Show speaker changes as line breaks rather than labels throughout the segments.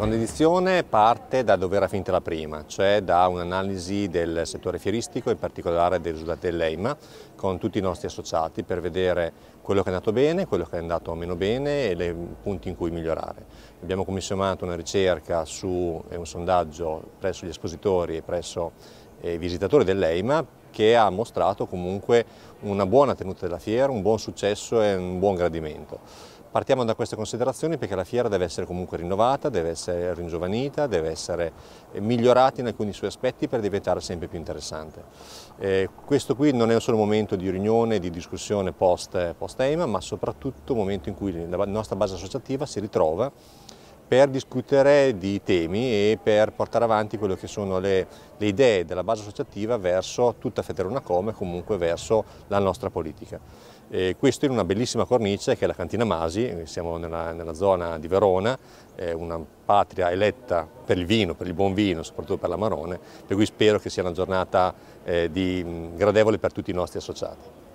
seconda edizione parte da dove era finita la prima, cioè da un'analisi del settore fieristico, in particolare dei risultati dell'EIMA, con tutti i nostri associati per vedere quello che è andato bene, quello che è andato meno bene e i punti in cui migliorare. Abbiamo commissionato una ricerca su un sondaggio presso gli espositori e presso i visitatori dell'EIMA che ha mostrato comunque una buona tenuta della fiera, un buon successo e un buon gradimento. Partiamo da queste considerazioni perché la fiera deve essere comunque rinnovata, deve essere ringiovanita, deve essere migliorata in alcuni suoi aspetti per diventare sempre più interessante. Eh, questo qui non è solo un momento di riunione, di discussione post-EIMA, post ma soprattutto un momento in cui la nostra base associativa si ritrova per discutere di temi e per portare avanti quelle che sono le, le idee della base associativa verso tutta Federonacom e comunque verso la nostra politica. E questo in una bellissima cornice che è la Cantina Masi, siamo nella, nella zona di Verona, una patria eletta per il vino, per il buon vino, soprattutto per l'Amarone, per cui spero che sia una giornata eh, di, gradevole per tutti i nostri associati.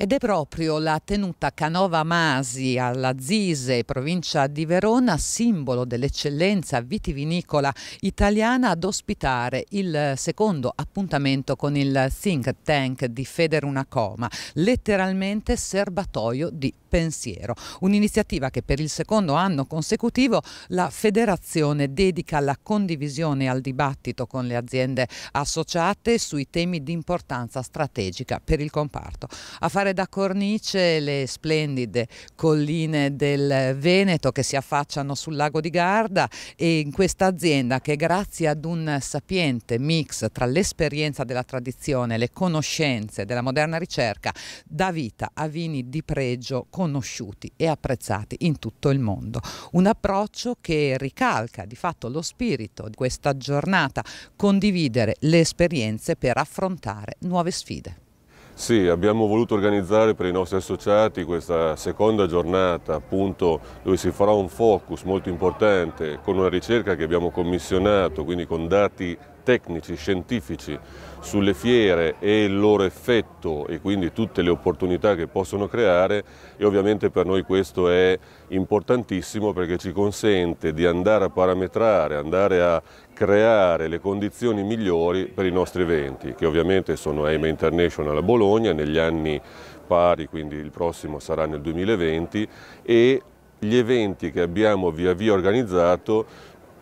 Ed è proprio la tenuta Canova Masi alla Zise, provincia di Verona, simbolo dell'eccellenza vitivinicola italiana, ad ospitare il secondo appuntamento con il think tank di Federunacoma, letteralmente serbatoio di pensiero. Un'iniziativa che per il secondo anno consecutivo la federazione dedica alla condivisione e al dibattito con le aziende associate sui temi di importanza strategica per il comparto. A fare da cornice le splendide colline del Veneto che si affacciano sul lago di Garda e in questa azienda che grazie ad un sapiente mix tra l'esperienza della tradizione, le conoscenze della moderna ricerca dà vita a vini di pregio conosciuti e apprezzati in tutto il mondo. Un approccio che ricalca di fatto lo spirito di questa giornata, condividere le esperienze per affrontare nuove sfide.
Sì, abbiamo voluto organizzare per i nostri associati questa seconda giornata appunto dove si farà un focus molto importante con una ricerca che abbiamo commissionato, quindi con dati tecnici, scientifici sulle fiere e il loro effetto e quindi tutte le opportunità che possono creare e ovviamente per noi questo è importantissimo perché ci consente di andare a parametrare, andare a creare le condizioni migliori per i nostri eventi che ovviamente sono EIMA International a Bologna negli anni pari, quindi il prossimo sarà nel 2020 e gli eventi che abbiamo via via organizzato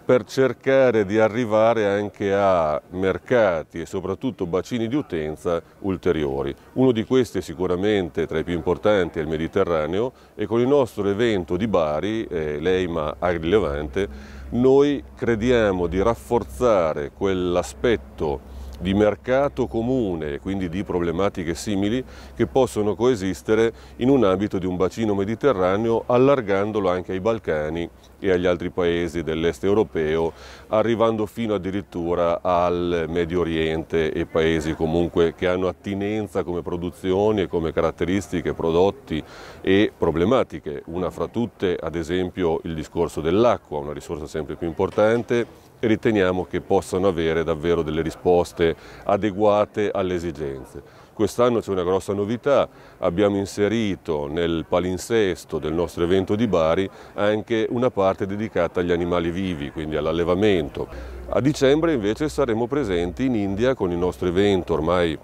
per cercare di arrivare anche a mercati e soprattutto bacini di utenza ulteriori. Uno di questi è sicuramente tra i più importanti è il Mediterraneo e con il nostro evento di Bari, eh, l'EIMA Agri Levante, noi crediamo di rafforzare quell'aspetto di mercato comune, quindi di problematiche simili che possono coesistere in un ambito di un bacino mediterraneo allargandolo anche ai Balcani e agli altri paesi dell'est europeo, arrivando fino addirittura al Medio Oriente e paesi comunque che hanno attinenza come produzioni e come caratteristiche, prodotti e problematiche. Una fra tutte ad esempio il discorso dell'acqua, una risorsa sempre più importante riteniamo che possano avere davvero delle risposte adeguate alle esigenze. Quest'anno c'è una grossa novità, abbiamo inserito nel palinsesto del nostro evento di Bari anche una parte dedicata agli animali vivi, quindi all'allevamento. A dicembre invece saremo presenti in India con il nostro evento ormai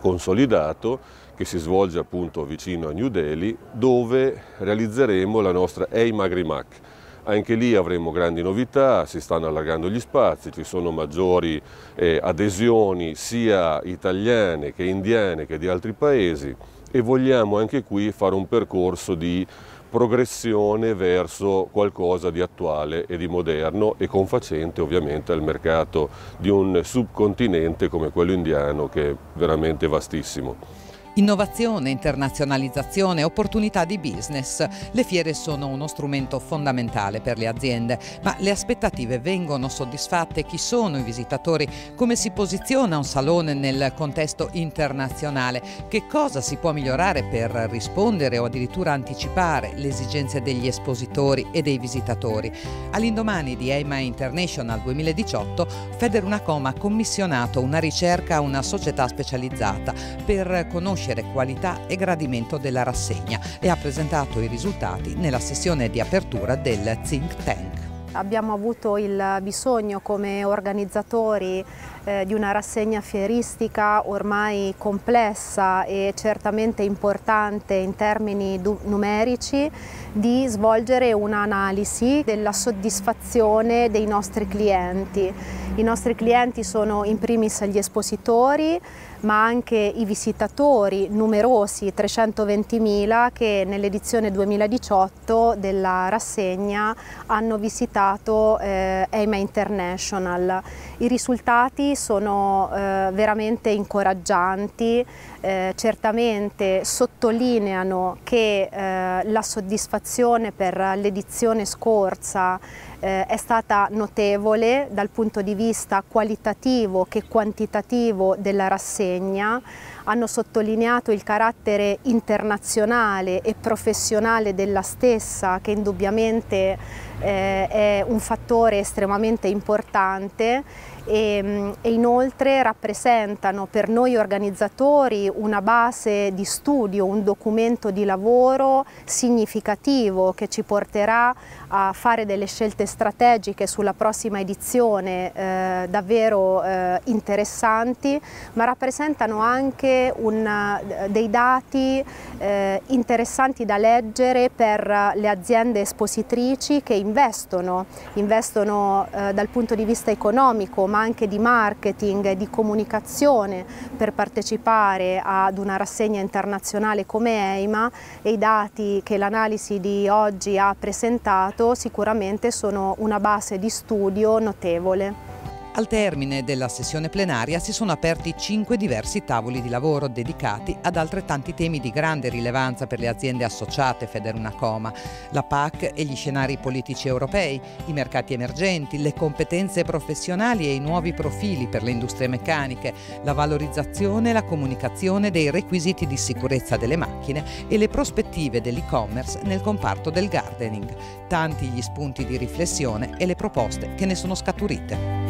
consolidato che si svolge appunto vicino a New Delhi dove realizzeremo la nostra EIM Agrimac anche lì avremo grandi novità, si stanno allargando gli spazi, ci sono maggiori eh, adesioni sia italiane che indiane che di altri paesi e vogliamo anche qui fare un percorso di progressione verso qualcosa di attuale e di moderno e confacente ovviamente al mercato di un subcontinente come quello indiano che è veramente vastissimo.
Innovazione, internazionalizzazione, opportunità di business. Le fiere sono uno strumento fondamentale per le aziende, ma le aspettative vengono soddisfatte? Chi sono i visitatori? Come si posiziona un salone nel contesto internazionale? Che cosa si può migliorare per rispondere o addirittura anticipare le esigenze degli espositori e dei visitatori? All'indomani di EIMA International 2018, Federunacom ha commissionato una ricerca a una società specializzata per conoscere conoscere qualità e gradimento della rassegna e ha presentato i risultati nella sessione di apertura del Think Tank.
abbiamo avuto il bisogno come organizzatori eh, di una rassegna fieristica ormai complessa e certamente importante in termini numerici di svolgere un'analisi della soddisfazione dei nostri clienti. I nostri clienti sono in primis gli espositori, ma anche i visitatori numerosi, 320.000, che nell'edizione 2018 della rassegna hanno visitato eh, EIMA International. I risultati sono eh, veramente incoraggianti, eh, certamente sottolineano che eh, la soddisfazione per l'edizione scorsa eh, è stata notevole dal punto di vista qualitativo che quantitativo della rassegna, hanno sottolineato il carattere internazionale e professionale della stessa che indubbiamente eh, è un fattore estremamente importante e, e, inoltre rappresentano per noi organizzatori una base di studio, un documento di lavoro significativo che ci porterà a fare delle scelte strategiche sulla prossima edizione eh, davvero eh, interessanti, ma rappresentano anche un, dei dati eh, interessanti da leggere per le aziende espositrici che investono, investono eh, dal punto di vista economico ma anche di marketing di comunicazione per partecipare ad una rassegna internazionale come EIMA e i dati che l'analisi di oggi ha presentato sicuramente sono una base di studio notevole.
Al termine della sessione plenaria si sono aperti cinque diversi tavoli di lavoro dedicati ad altrettanti temi di grande rilevanza per le aziende associate Federunacoma, la PAC e gli scenari politici europei, i mercati emergenti, le competenze professionali e i nuovi profili per le industrie meccaniche, la valorizzazione e la comunicazione dei requisiti di sicurezza delle macchine e le prospettive dell'e-commerce nel comparto del gardening. Tanti gli spunti di riflessione e le proposte che ne sono scaturite.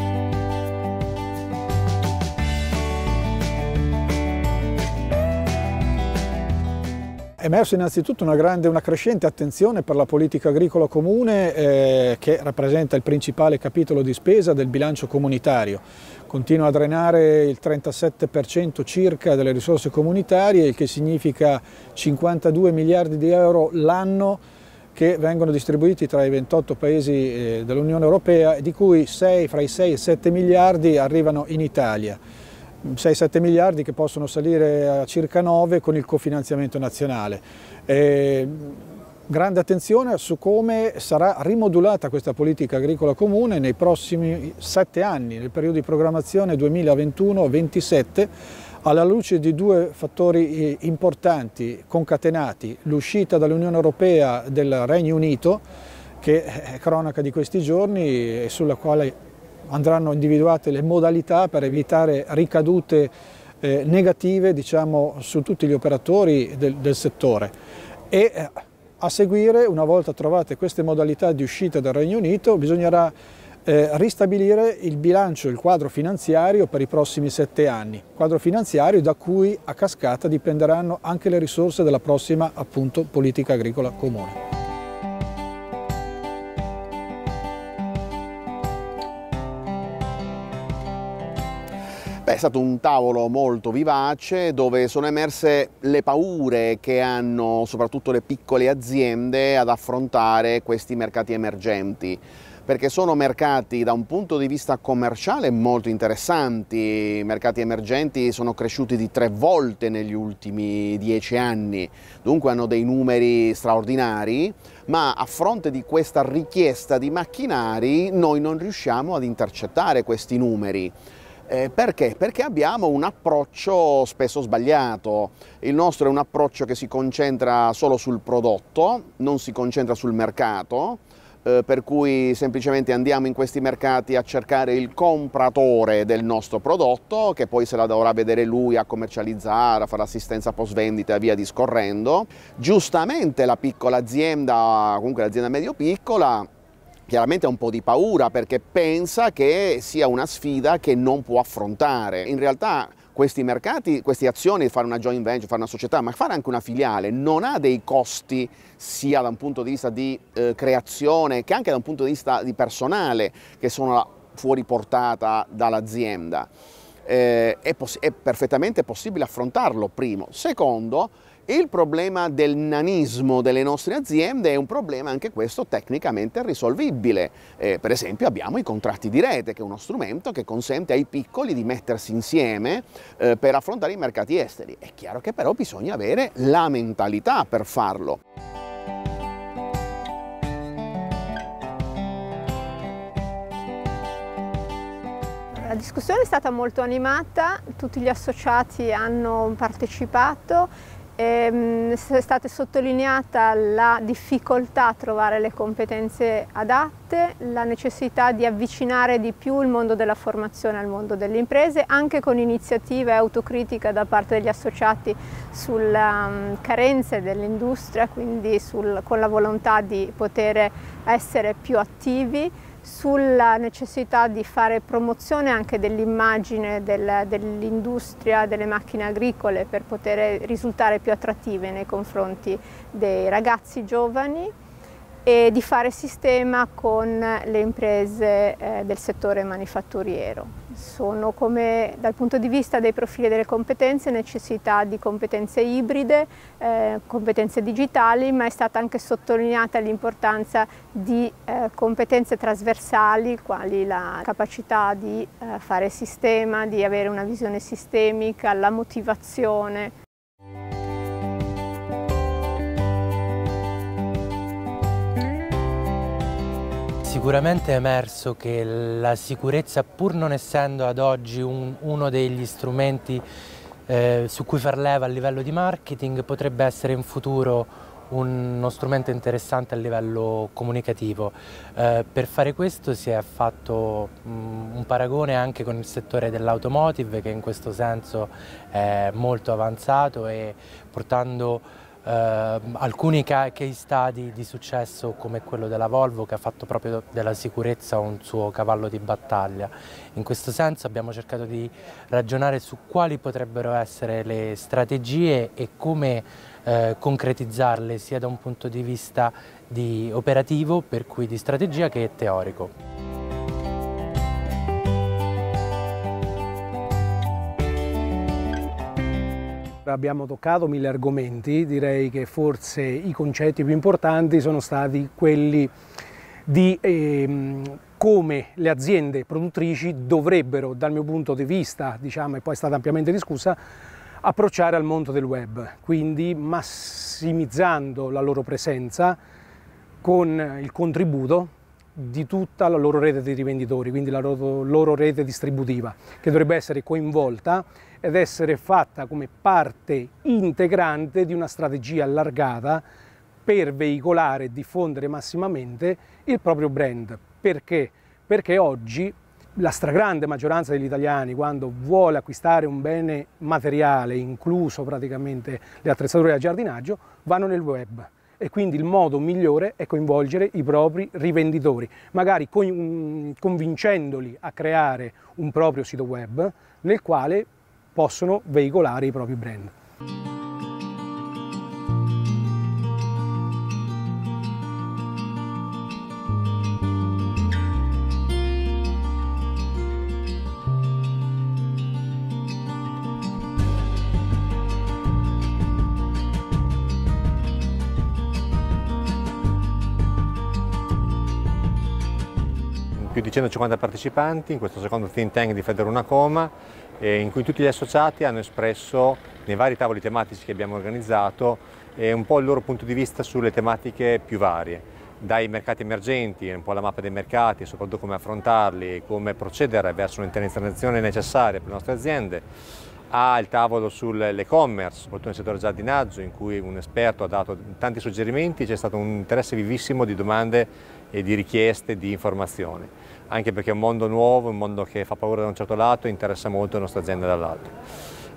È emerso innanzitutto una, grande, una crescente attenzione per la politica agricola comune eh, che rappresenta il principale capitolo di spesa del bilancio comunitario. Continua a drenare il 37% circa delle risorse comunitarie, il che significa 52 miliardi di euro l'anno che vengono distribuiti tra i 28 paesi eh, dell'Unione Europea, di cui 6, fra i 6 e i 7 miliardi arrivano in Italia. 6-7 miliardi che possono salire a circa 9 con il cofinanziamento nazionale. E grande attenzione su come sarà rimodulata questa politica agricola comune nei prossimi 7 anni, nel periodo di programmazione 2021-27, alla luce di due fattori importanti concatenati, l'uscita dall'Unione Europea del Regno Unito, che è cronaca di questi giorni e sulla quale andranno individuate le modalità per evitare ricadute eh, negative diciamo, su tutti gli operatori del, del settore e eh, a seguire, una volta trovate queste modalità di uscita dal Regno Unito, bisognerà eh, ristabilire il bilancio, il quadro finanziario per i prossimi sette anni, quadro finanziario da cui a cascata dipenderanno anche le risorse della prossima appunto, politica agricola comune.
Beh, è stato un tavolo molto vivace dove sono emerse le paure che hanno soprattutto le piccole aziende ad affrontare questi mercati emergenti perché sono mercati da un punto di vista commerciale molto interessanti, i mercati emergenti sono cresciuti di tre volte negli ultimi dieci anni, dunque hanno dei numeri straordinari, ma a fronte di questa richiesta di macchinari noi non riusciamo ad intercettare questi numeri. Eh, perché? Perché abbiamo un approccio spesso sbagliato. Il nostro è un approccio che si concentra solo sul prodotto, non si concentra sul mercato, eh, per cui semplicemente andiamo in questi mercati a cercare il compratore del nostro prodotto, che poi se la dovrà vedere lui a commercializzare, a fare assistenza post vendita e via discorrendo. Giustamente la piccola azienda, comunque l'azienda medio-piccola,
chiaramente ha un po' di paura perché pensa che sia una sfida che non può affrontare. In realtà questi mercati, queste azioni, fare una joint venture, fare una società, ma fare anche una filiale non ha dei costi sia da un punto di vista di eh, creazione che anche da un punto di vista di personale che sono fuori portata dall'azienda. Eh, è, è perfettamente possibile affrontarlo, primo. Secondo, il problema del nanismo delle nostre aziende è un problema anche questo tecnicamente risolvibile. Eh, per esempio abbiamo i contratti di rete, che è uno strumento che consente ai piccoli di mettersi insieme eh, per affrontare i mercati esteri. È chiaro che però bisogna avere la mentalità per farlo.
La discussione è stata molto animata, tutti gli associati hanno partecipato è stata sottolineata la difficoltà a trovare le competenze adatte, la necessità di avvicinare di più il mondo della formazione al mondo delle imprese, anche con iniziative autocritica da parte degli associati sulle um, carenze dell'industria, quindi sul, con la volontà di poter essere più attivi sulla necessità di fare promozione anche dell'immagine del, dell'industria delle macchine agricole per poter risultare più attrattive nei confronti dei ragazzi giovani e di fare sistema con le imprese eh, del settore manifatturiero. Sono come dal punto di vista dei profili delle competenze necessità di competenze ibride, eh, competenze digitali, ma è stata anche sottolineata l'importanza di eh, competenze trasversali, quali la capacità di eh, fare sistema, di avere una visione sistemica, la motivazione.
Sicuramente è emerso che la sicurezza, pur non essendo ad oggi un, uno degli strumenti eh, su cui far leva a livello di marketing, potrebbe essere in futuro uno strumento interessante a livello comunicativo. Eh, per fare questo si è fatto mh, un paragone anche con il settore dell'automotive che in questo senso è molto avanzato e portando eh, alcuni case study di successo come quello della Volvo che ha fatto proprio della sicurezza un suo cavallo di battaglia. In questo senso abbiamo cercato di ragionare su quali potrebbero essere le strategie e come eh, concretizzarle sia da un punto di vista di operativo, per cui di strategia, che teorico.
Abbiamo toccato mille argomenti, direi che forse i concetti più importanti sono stati quelli di ehm, come le aziende produttrici dovrebbero, dal mio punto di vista, diciamo, e poi è stata ampiamente discussa, approcciare al mondo del web, quindi massimizzando la loro presenza con il contributo di tutta la loro rete di rivenditori, quindi la loro, loro rete distributiva, che dovrebbe essere coinvolta ed essere fatta come parte integrante di una strategia allargata per veicolare e diffondere massimamente il proprio brand. Perché? Perché oggi la stragrande maggioranza degli italiani quando vuole acquistare un bene materiale, incluso praticamente le attrezzature da giardinaggio, vanno nel web e quindi il modo migliore è coinvolgere i propri rivenditori, magari convincendoli a creare un proprio sito web nel quale possono veicolare i propri brand.
Più di 150 partecipanti in questo secondo think tank di Federona Coma eh, in cui tutti gli associati hanno espresso nei vari tavoli tematici che abbiamo organizzato eh, un po' il loro punto di vista sulle tematiche più varie, dai mercati emergenti, un po' la mappa dei mercati, soprattutto come affrontarli, come procedere verso un'internazionalizzazione necessaria per le nostre aziende, al tavolo sull'e-commerce, soprattutto nel settore giardinaggio, in cui un esperto ha dato tanti suggerimenti, c'è stato un interesse vivissimo di domande e di richieste di informazioni, anche perché è un mondo nuovo, un mondo che fa paura da un certo lato e interessa molto le nostre aziende dall'altro.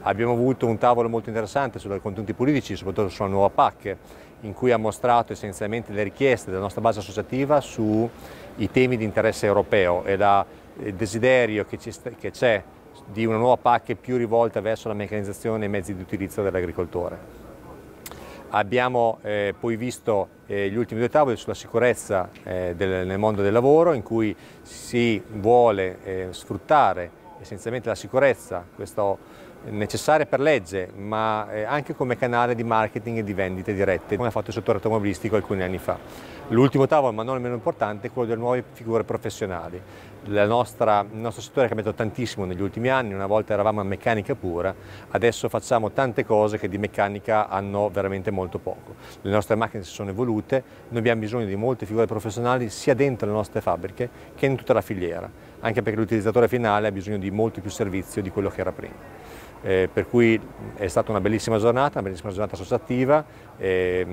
Abbiamo avuto un tavolo molto interessante sui contenuti politici, soprattutto sulla nuova PAC, in cui ha mostrato essenzialmente le richieste della nostra base associativa sui temi di interesse europeo e il desiderio che c'è di una nuova PAC più rivolta verso la meccanizzazione e i mezzi di utilizzo dell'agricoltore. Abbiamo eh, poi visto eh, gli ultimi due tavoli sulla sicurezza eh, del, nel mondo del lavoro in cui si vuole eh, sfruttare essenzialmente la sicurezza, questo necessaria per legge, ma eh, anche come canale di marketing e di vendite dirette, come ha fatto il settore automobilistico alcuni anni fa. L'ultimo tavolo, ma non il meno importante, è quello delle nuove figure professionali. Nostra, il nostro settore è cambiato tantissimo negli ultimi anni, una volta eravamo a meccanica pura, adesso facciamo tante cose che di meccanica hanno veramente molto poco. Le nostre macchine si sono evolute, noi abbiamo bisogno di molte figure professionali sia dentro le nostre fabbriche che in tutta la filiera, anche perché l'utilizzatore finale ha bisogno di molto più servizio di quello che era prima eh, per cui è stata una bellissima giornata, una bellissima giornata associativa, eh,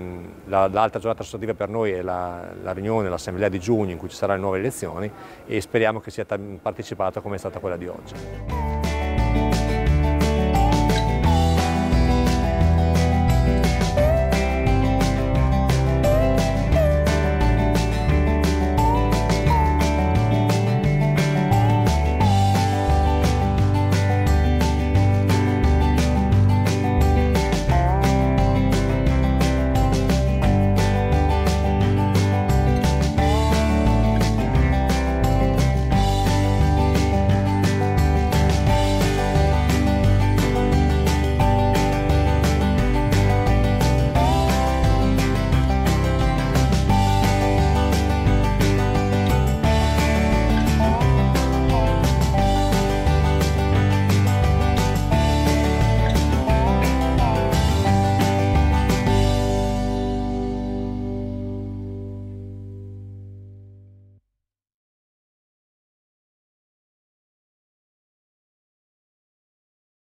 l'altra giornata associativa per noi è la, la riunione, l'assemblea di giugno in cui ci saranno le nuove elezioni e speriamo che sia partecipato come è stata quella di oggi.